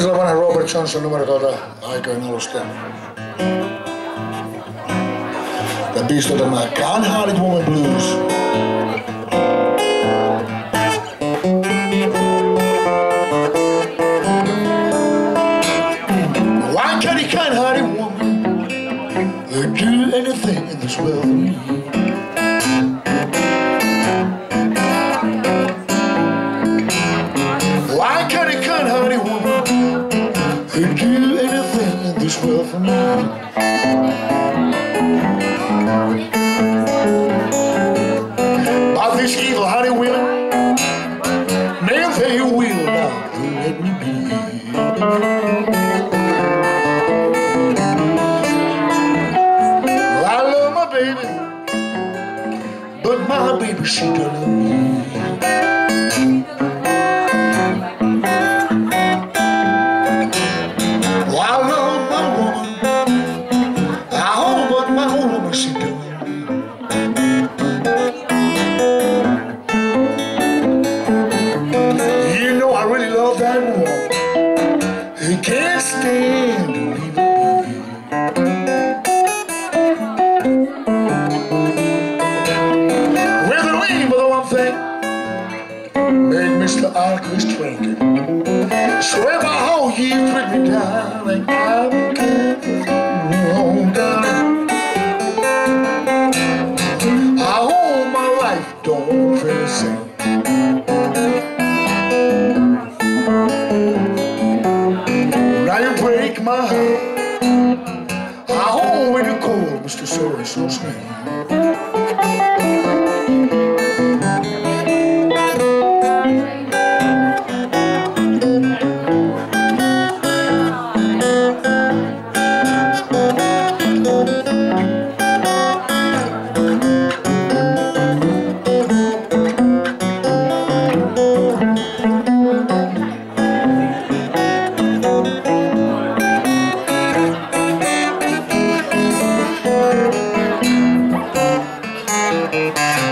vanha Robert Johnson numero tuolta aikojen alusta. Tämä Can't Woman Blues. Why can't he kind hearted woman do anything in this world evil hearted women, man, they will not let me be. Well, I love my baby, but my baby, she don't love me. Mr. Ahlqvist drinking. Swear by how you treat me, darling. I'm good. Oh, darling. My heart. I hope when you call Mr. So So's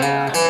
Música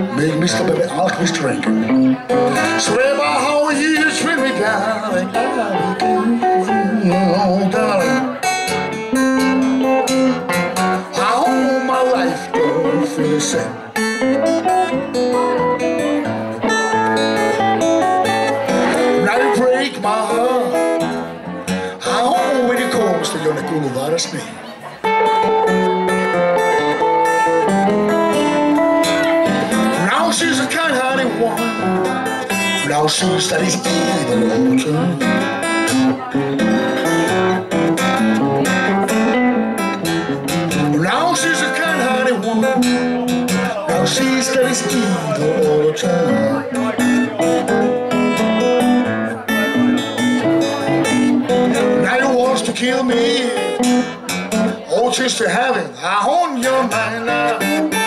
made Mr. Baby Ahlqvist drink. Swear by how you treat me, darling. Oh, darling. Hope my life don't the same. Now you break my heart. Hope when you call, Mr. Yonekulu, varas me. She's a kind-hearted woman. Now she studies evil. Now she's a kind-hearted woman. Now she studies evil all the time. To kill me. Oh, just to have it. I own your mind now.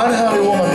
not how we want